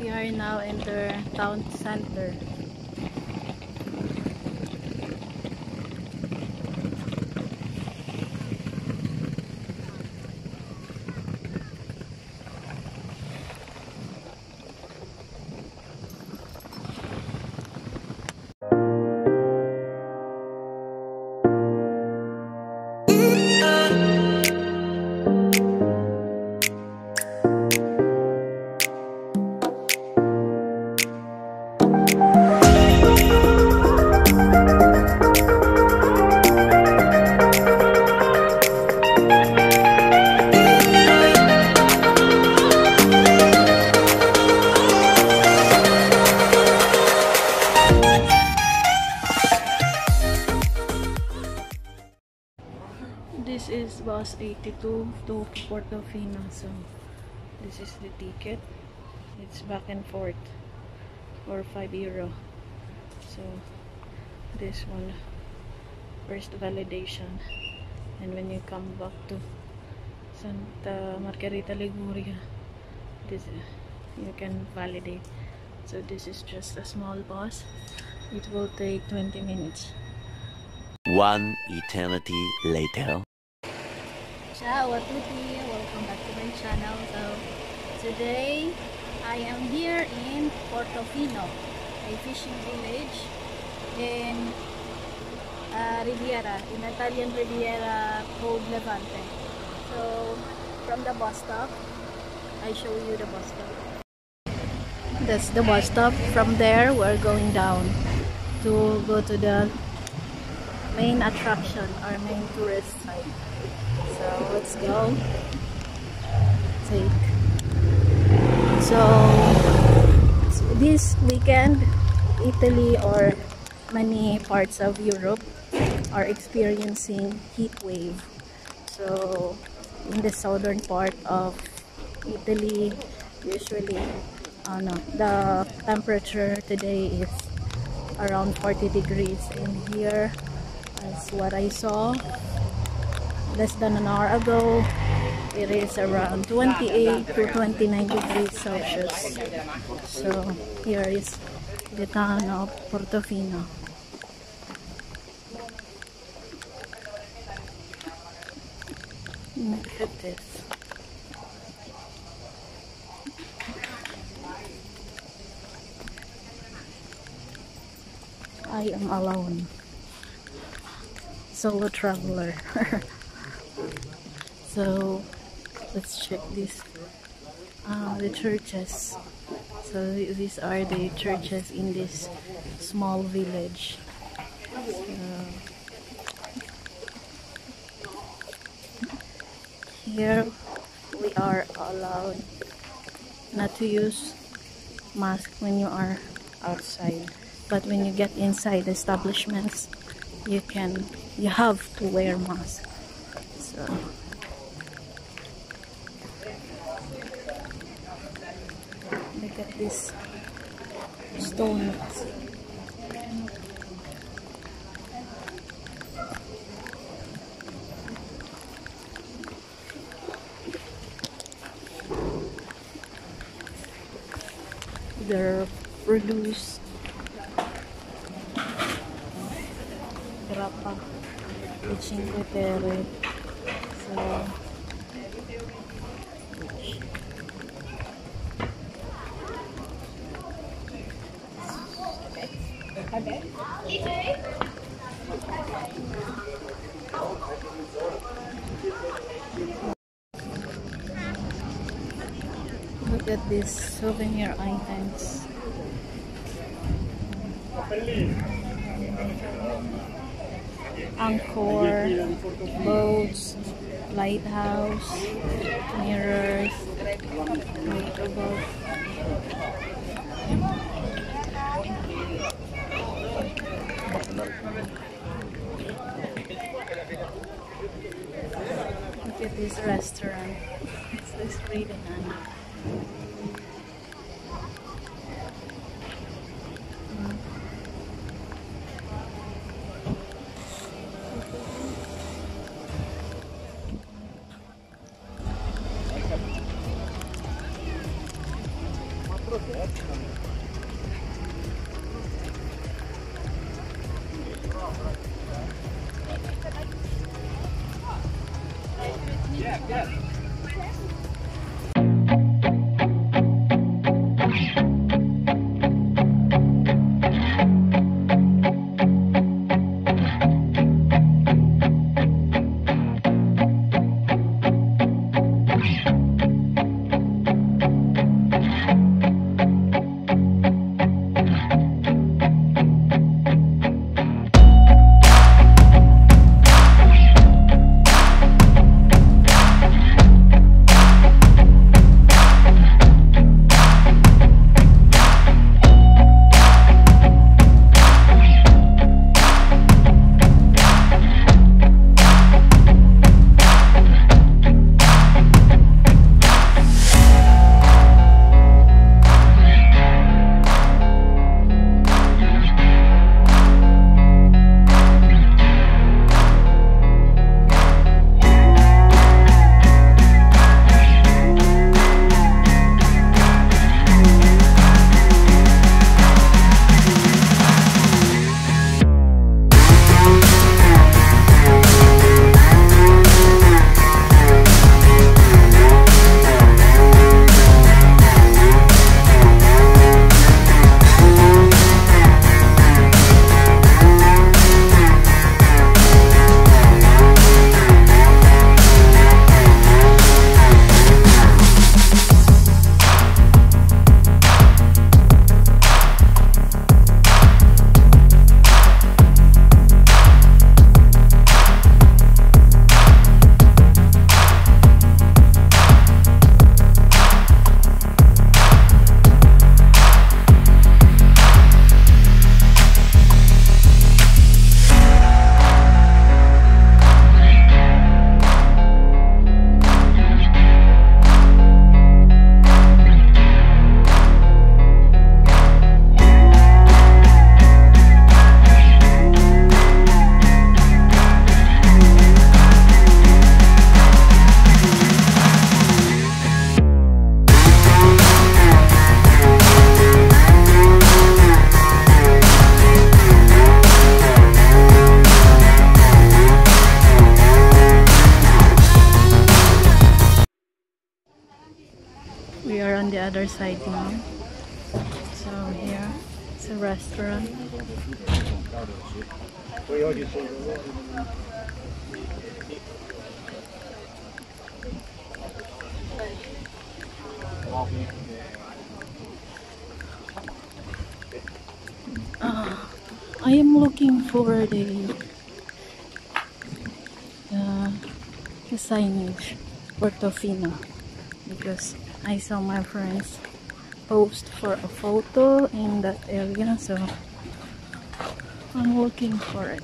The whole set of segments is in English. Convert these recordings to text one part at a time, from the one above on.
We are now in the town center. This is bus 82 to Portofino. So this is the ticket. It's back and forth for 5 euro. So this one first validation and when you come back to Santa Margherita Liguria this you can validate so this is just a small bus it will take 20 minutes One eternity later. A tutti, welcome back to my channel. So today I am here in Portofino, a fishing village in uh, Riviera, in Italian Riviera called Levante. So from the bus stop, I show you the bus stop. That's the bus stop. From there, we're going down to go to the main attraction or main tourist site. So let's go. Take. So this weekend, Italy or many parts of Europe are experiencing heat wave. So in the southern part of Italy, usually, uh, no, the temperature today is around 40 degrees and here as what I saw less than an hour ago. It is around 28 to 29 degrees Celsius. So here is the town of Portofino look at this I am alone. Solo traveler so let's check this. Uh, the churches. So these are the churches in this small village. Here we are allowed not to use mask when you are outside. But when you get inside establishments you can you have to wear mask. So look at this stones they're produced. Grappa e cinque terre so look at these souvenir items anchor, boats, lighthouse, mirrors, boat. Look at this restaurant. It's this really nice. On the other side now. So here, it's a restaurant. Ah, I am looking for the the signage Portofino because I saw my friends post for a photo in that area so I'm looking for it.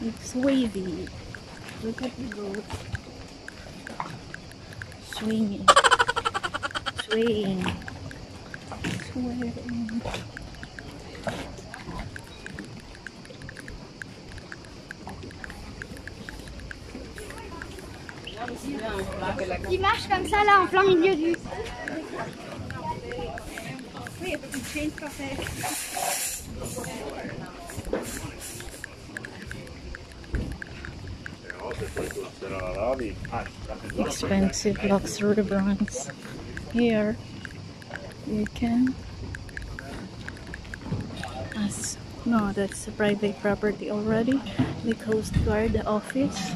It's wavy. Look at the boat. Swinging. Swaying. Swaying. Il marche comme ça là en plein milieu du. Oui, il faut que tu en fait. expensive luxury brands. Here you can as no that's a private property already the coast guard office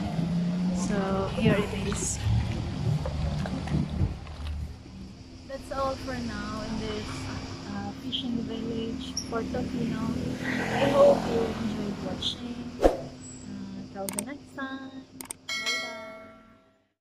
so here it is. That's all for now in this uh, fishing village portofino i hope you enjoyed watching